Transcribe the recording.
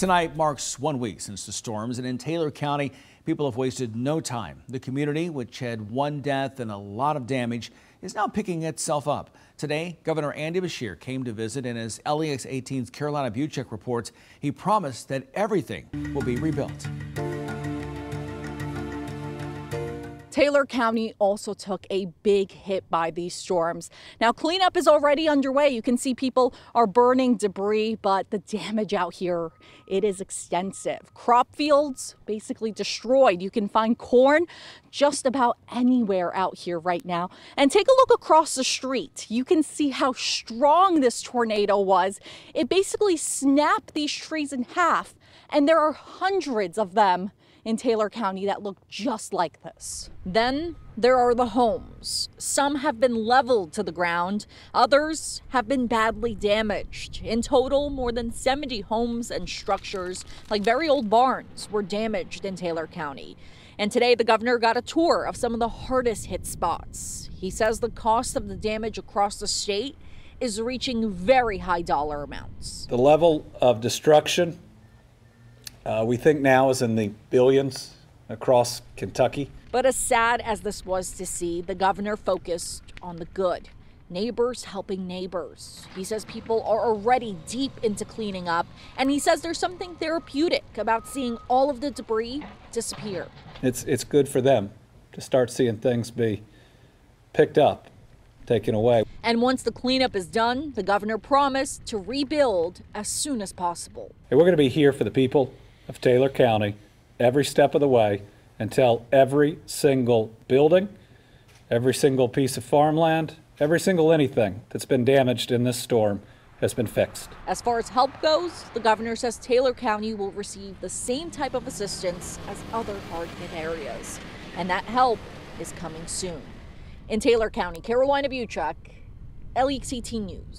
Tonight marks one week since the storms, and in Taylor County, people have wasted no time. The community, which had one death and a lot of damage, is now picking itself up. Today, Governor Andy Beshear came to visit, and as LEX 18's Karolina Buczek reports, he promised that everything will be rebuilt. Taylor County also took a big hit by these storms. Now, cleanup is already underway. You can see people are burning debris, but the damage out here, it is extensive. Crop fields basically destroyed. You can find corn just about anywhere out here right now. And take a look across the street. You can see how strong this tornado was. It basically snapped these trees in half, and there are hundreds of them in Taylor County that look just like this. Then there are the homes. Some have been leveled to the ground, others have been badly damaged. In total, more than 70 homes and structures, like very old barns, were damaged in Taylor County. And today, the governor got a tour of some of the hardest hit spots. He says the cost of the damage across the state is reaching very high dollar amounts. The level of destruction uh, we think now is in the billions across Kentucky. But as sad as this was to see, the governor focused on the good. Neighbors helping neighbors. He says people are already deep into cleaning up, and he says there's something therapeutic about seeing all of the debris disappear. It's, it's good for them to start seeing things be picked up, taken away. And once the cleanup is done, the governor promised to rebuild as soon as possible. Hey, we're going to be here for the people of Taylor County every step of the way until every single building, every single piece of farmland, every single anything that's been damaged in this storm has been fixed. As far as help goes, the governor says Taylor County will receive the same type of assistance as other hard hit areas. And that help is coming soon. In Taylor County, Karolina Buczek, LEX 18 News.